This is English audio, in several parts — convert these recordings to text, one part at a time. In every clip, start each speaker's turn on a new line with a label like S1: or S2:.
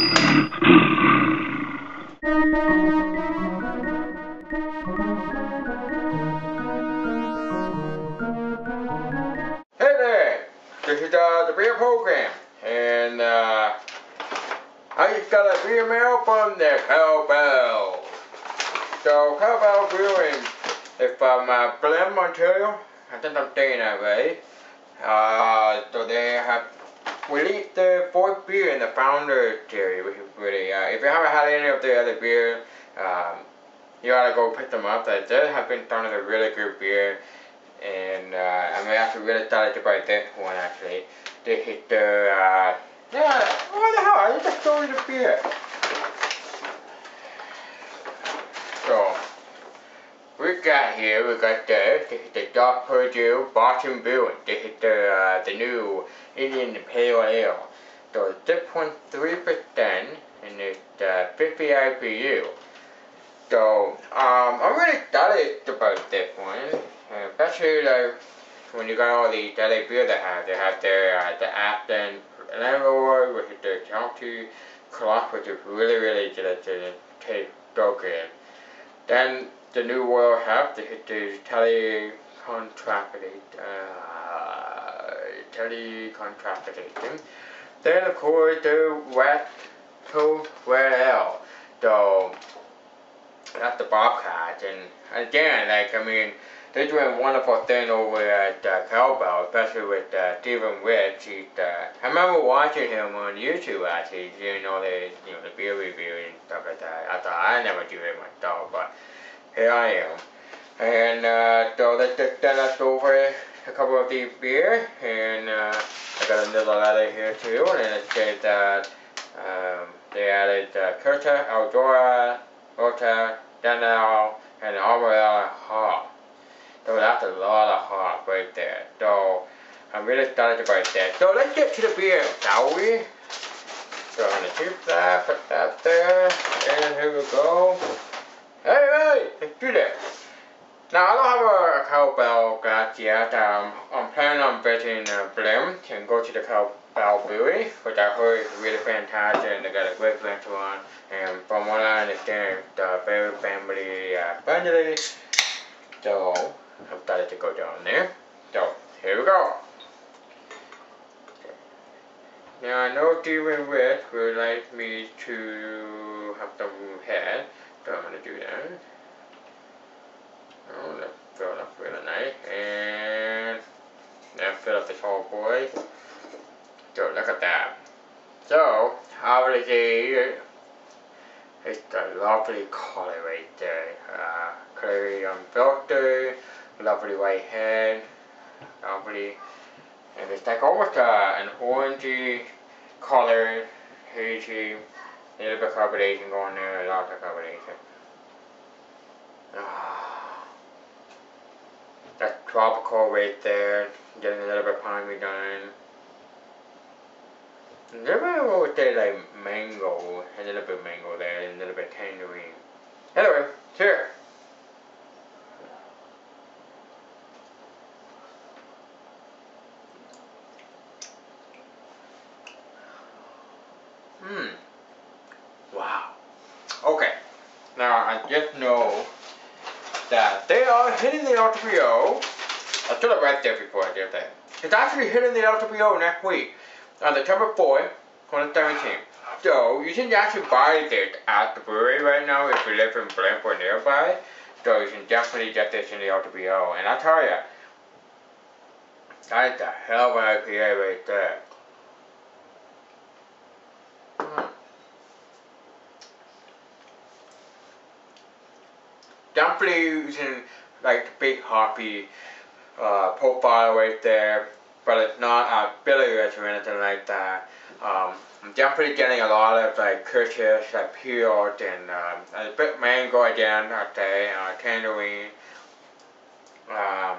S1: Hey there, this is uh, the beer program, and uh, I just got a beer mail from the Cowbell. So Cowbell Brewing from uh, Blenheim, Ontario. I think I'm saying that right. Uh, so they have released the fourth beer in the Founder really, uh, if you haven't had any of the other beers, um, you gotta go pick them up. They they have been done as a really good beer and uh, I'm actually really excited to buy this one actually. This is the, uh, yeah, what the hell, I just you the beer. So, we got here, we got the, this is the Doc Perdue Boxing Bruin. This is the, uh, the new Indian Pale Ale. So, 6.3% and it's uh, 50 IBU. So, um, I'm really excited about this one. Especially like when you got all the other beer they have, they have their uh, the Absent Landlord with the County Kölsch, which is really really good to taste so good. Then the new World have the the telecontracted uh. Then of course the West Coast Ale. So that's the Bobcat and again like I mean they're doing a wonderful thing over at uh, Cowbell, especially with uh, Stephen Rich. He's, uh, I remember watching him on YouTube actually, doing all the you know the beer review and stuff like that. I thought I never do it myself, but here I am. And uh, so let's just send us over a couple of these beer, and uh, I got another letter here too, and it says that um, they added uh, Curta, Eldora, Rota, Daniel, and Amarillo Hall. So that's a lot of hop right there. So I'm really excited about that. So let's get to the beer, shall we? So I'm gonna keep that, put that there, and here we go. Hey, hey, let's do that. Now I don't have a, a cowbell glass yet. Um, I'm planning on visiting uh, Blim and go to the cowbell brewery, which I heard is really fantastic and they got a great restaurant. And from what I understand, the very family uh, friendly. So I'm starting to go down there. So, here we go. Now I know Steven Red would like me to have some head, so I'm gonna do that. Oh, that filled up really nice. And that filled up this whole boy. So look at that. So, obviously, it's a lovely color right there. Uh, clearly lovely white head, lovely, and it's like almost uh, an orangey color, hazy, a little bit of carbonation going there, a lot of carbonation. Ah, that's tropical right there, getting a little bit of piney done. A little bit say like mango, a little bit mango there, and a little bit tangerine. Anyway, cheers. Hmm. Wow. Okay. Now I just know that they are hitting the LCBO. I should have read that before I did that. It's actually hitting the LCBO next week on September 4th, 2017. So you can actually buy this at the brewery right now if you live in Brantford nearby. So you can definitely get this in the LCBO. And I tell you, that is a hell of an IPA right there. Definitely using like big hoppy uh, profile right there, but it's not a billy or anything like that. Um, I'm definitely getting a lot of like curses, like peeled and um, a bit mango again, I'd uh, tangerine. Um,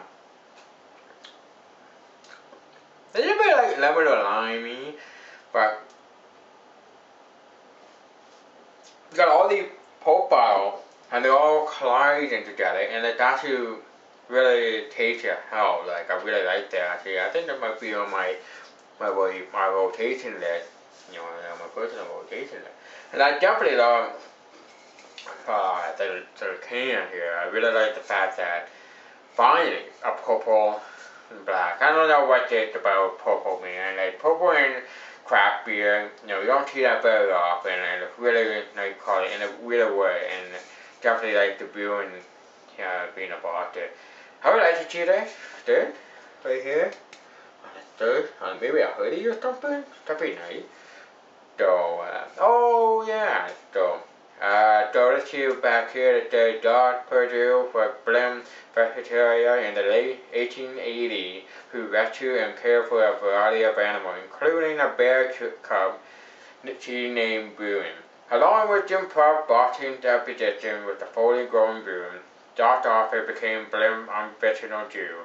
S1: a little bit like lemon or limey, but got all the profile and they're all colliding together, and it's actually really tasty as hell. Like I really like that. Actually, I think that might be on my my my rotation list you know, my personal rotation list. And I definitely love uh, the, the can here. I really like the fact that finally a purple and black. I don't know what it's about purple, man. Like purple and craft beer, you know, you don't see that very often, and it's really, you call it in a weird way, and definitely like the beer and uh, being a bartender. How would like to see dude, right here. Dude, uh, maybe a hoodie or something. That'd be nice. So, uh, oh yeah, so, uh, so let's see back here today, Doc Perdue for Blim Vegetarian in the late 1880s who rescued and cared for a variety of animals, including a bear cub she named Boone. Along with Jim Prout boxing the position with the fully grown Boone, Dr. Arthur became Blim Unconventional Jew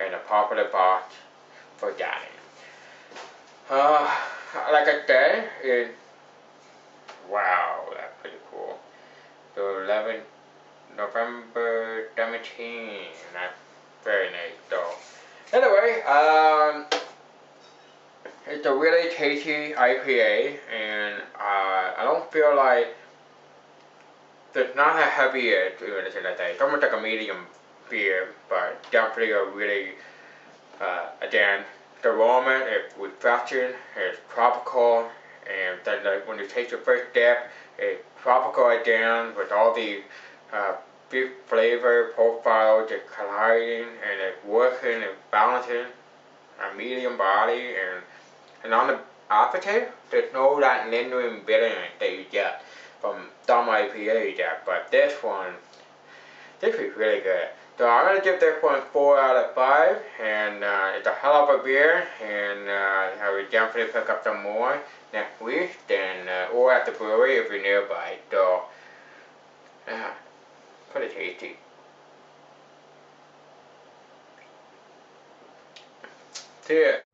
S1: and a popular boss for Danny. Uh, like I said, it, wow, that's pretty cool. So 11 November 17, that's very nice though. Anyway, um, it's a really tasty IPA, and uh, I don't feel like there's not a heavy edge anything like that. It's almost like a medium beer, but definitely a really, uh, again, the aroma is refreshing, it's tropical, and then like, when you take your first step, it's tropical again with all the uh, flavor profile, just colliding and it's working and balancing a medium body and and on the opposite, there's no that lingering bitterness that you get from some IPA you get, but this one, this is really good. So I'm going to give this one 4 out of 5, and uh, it's a hell of a beer, and uh, I would definitely pick up some more next week, then, uh, or at the brewery if you're nearby. So, uh, pretty tasty. Ya.